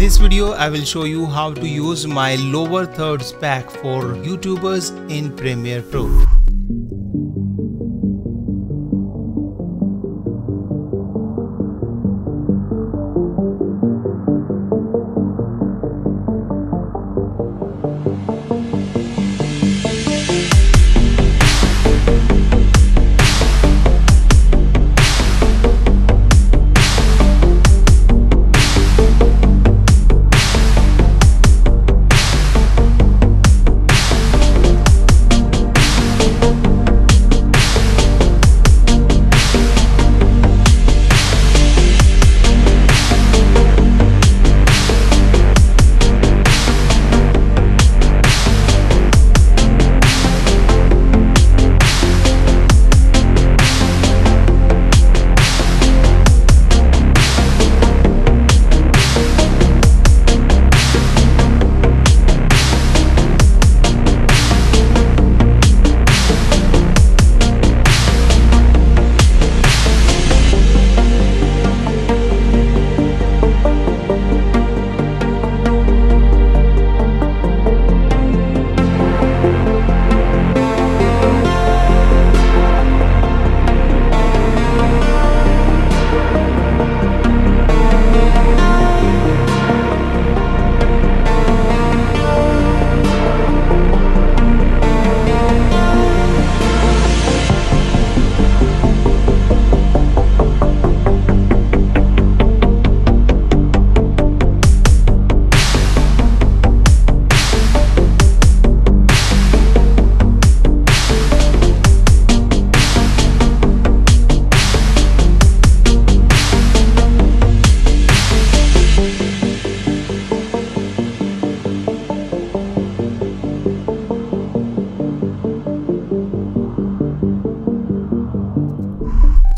this video, I will show you how to use my lower thirds pack for YouTubers in Premiere Pro.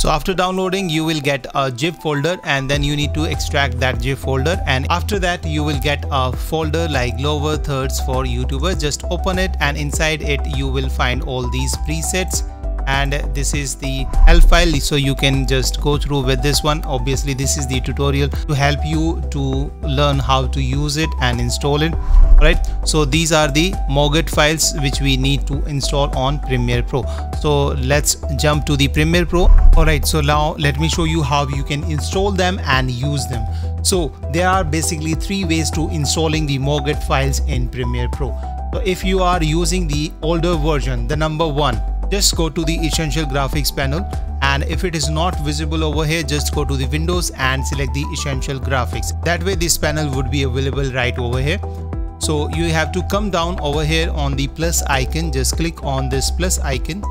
So after downloading you will get a zip folder and then you need to extract that zip folder. And after that you will get a folder like lower thirds for YouTubers. Just open it and inside it you will find all these presets and this is the help file so you can just go through with this one. Obviously this is the tutorial to help you to learn how to use it and install it right? So these are the MOGRT files which we need to install on premiere pro. So let's jump to the premiere pro. All right so now let me show you how you can install them and use them. So there are basically three ways to installing the MOGRT files in premiere pro. So if you are using the older version the number one just go to the essential graphics panel. And if it is not visible over here just go to the windows and select the essential graphics. That way this panel would be available right over here. So you have to come down over here on the plus icon. Just click on this plus icon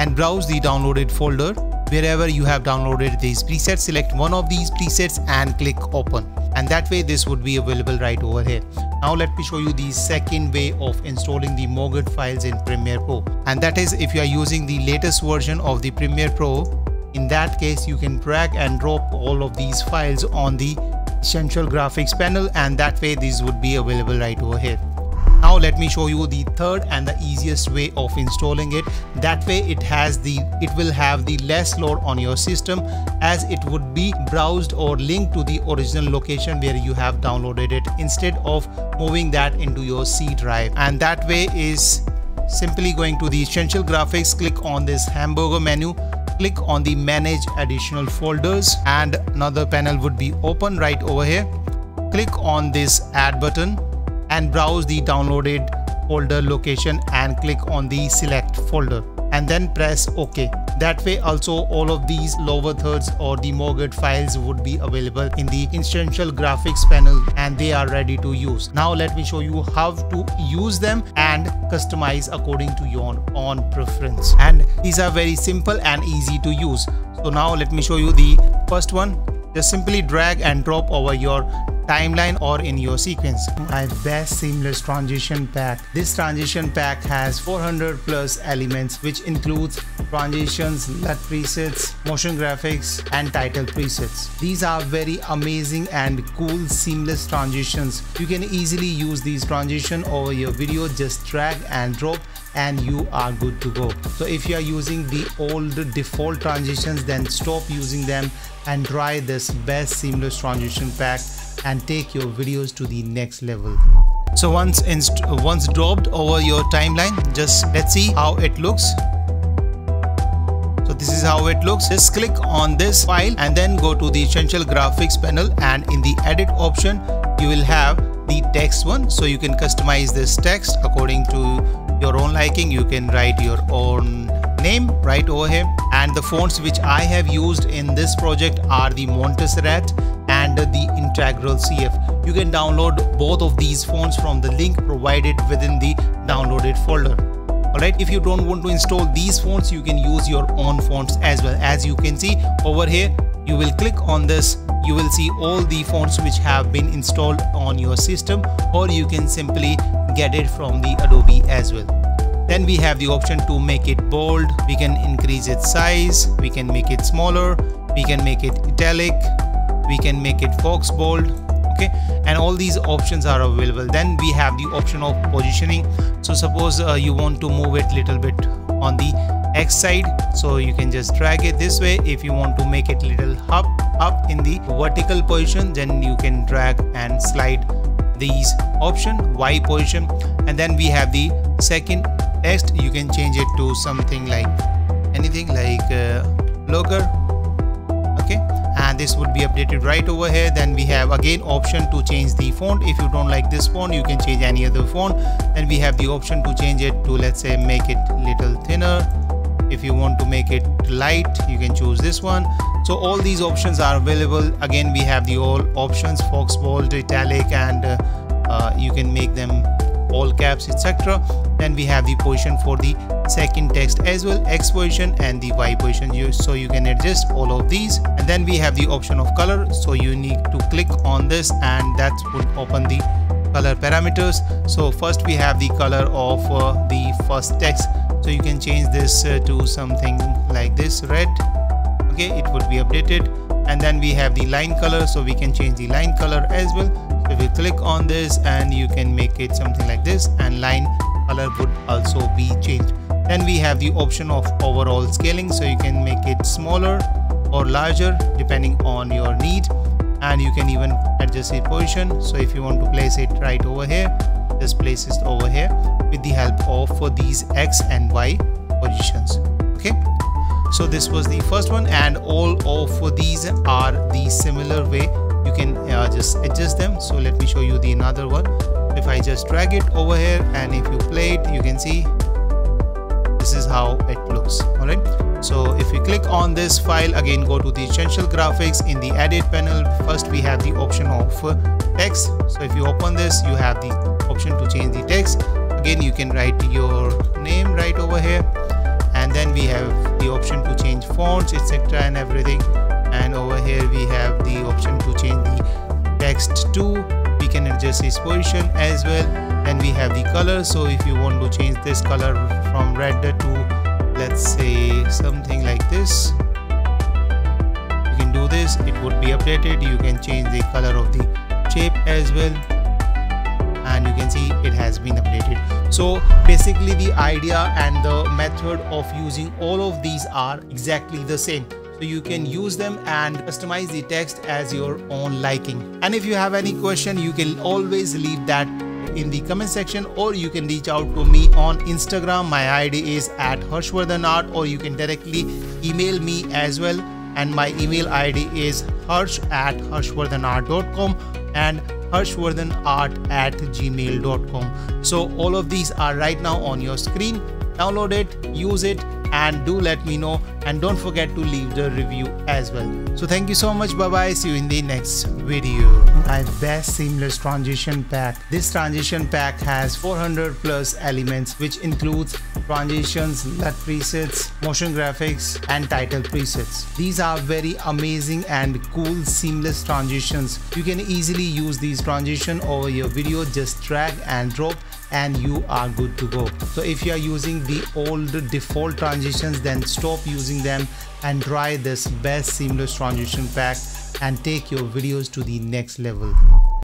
and browse the downloaded folder. Wherever you have downloaded these presets select one of these presets and click open and that way this would be available right over here. Now let me show you the second way of installing the MOGRT files in premiere pro. And that is if you are using the latest version of the premiere pro in that case you can drag and drop all of these files on the essential graphics panel. And that way these would be available right over here now let me show you the third and the easiest way of installing it. That way it has the it will have the less load on your system as it would be browsed or linked to the original location where you have downloaded it instead of moving that into your C drive. And that way is simply going to the essential graphics click on this hamburger menu click on the manage additional folders and another panel would be open right over here. Click on this add button and browse the downloaded folder location and click on the select folder and then press OK. That way also all of these lower thirds or the MOGRT files would be available in the essential graphics panel and they are ready to use. Now let me show you how to use them and customize according to your own preference. And these are very simple and easy to use. So now let me show you the first one. Just simply drag and drop over your timeline or in your sequence. My best seamless transition pack. This transition pack has 400 plus elements which includes transitions, LUT presets, motion graphics and title presets. These are very amazing and cool seamless transitions. You can easily use these transition over your video just drag and drop and you are good to go. So if you are using the old default transitions then stop using them and try this best seamless transition pack and take your videos to the next level. So once once dropped over your timeline just let's see how it looks. So this is how it looks. Just click on this file and then go to the essential graphics panel and in the edit option you will have the text one. So you can customize this text according to your own liking you can write your own name right over here. And the fonts which I have used in this project are the Montserrat and the Integral CF. You can download both of these fonts from the link provided within the downloaded folder. Alright if you don't want to install these fonts you can use your own fonts as well. As you can see over here you will click on this. You will see all the fonts which have been installed on your system or you can simply get it from the Adobe as well. Then we have the option to make it bold. We can increase its size. We can make it smaller. We can make it italic. We can make it fox bold. Okay? And all these options are available. Then we have the option of positioning. So suppose uh, you want to move it little bit on the x side. So you can just drag it this way. If you want to make it little up up in the vertical position then you can drag and slide these option y position and then we have the second text you can change it to something like anything like uh, okay? And this would be updated right over here. Then we have again option to change the font. If you don't like this font you can change any other font. Then we have the option to change it to let's say make it little thinner. If you want to make it light you can choose this one so all these options are available. Again we have the all options fox bold italic and uh, uh, you can make them all caps etc then we have the position for the second text as well x position and the y position. So you can adjust all of these. And then we have the option of color. So you need to click on this and that would open the color parameters. So first we have the color of uh, the first text. So you can change this uh, to something like this red okay it would be updated. And then we have the line color so we can change the line color as well. So if you click on this and you can make it something like this and line color would also be changed. Then we have the option of overall scaling so you can make it smaller or larger depending on your need. And you can even adjust the position. So if you want to place it right over here just place it over here with the help of these x and y positions. Okay so this was the first one and all of these are the similar way. You can uh, just adjust them. So let me show you the another one. If I just drag it over here and if you play it you can see this is how it looks. Alright so if we click on this file again go to the essential graphics. In the edit panel first we have the option of text. So if you open this you have the option to change the text. Again you can write your name right over here and then we have the option to change fonts etc and everything. And over here we have the option to change the text to we can adjust its position as well. Then we have the color. So if you want to change this color from red to let's say something like this you can do this. It would be updated. You can change the color of the shape as well. And you can see it has been updated so basically the idea and the method of using all of these are exactly the same. So you can use them and customize the text as your own liking. And if you have any question you can always leave that in the comment section or you can reach out to me on instagram. My id is at harshvardhanart or you can directly email me as well. And my email id is harsh at harshvardhanart.com and harshvardhanart at gmail.com so all of these are right now on your screen. Download it use it and do let me know and don't forget to leave the review as well. So thank you so much bye bye see you in the next video. My best seamless transition pack. This transition pack has 400 plus elements which includes transitions LUT presets motion graphics and title presets. These are very amazing and cool seamless transitions. You can easily use these transition over your video. Just drag and drop and you are good to go. So if you are using the old default transitions then stop using them and try this best seamless transition pack and take your videos to the next level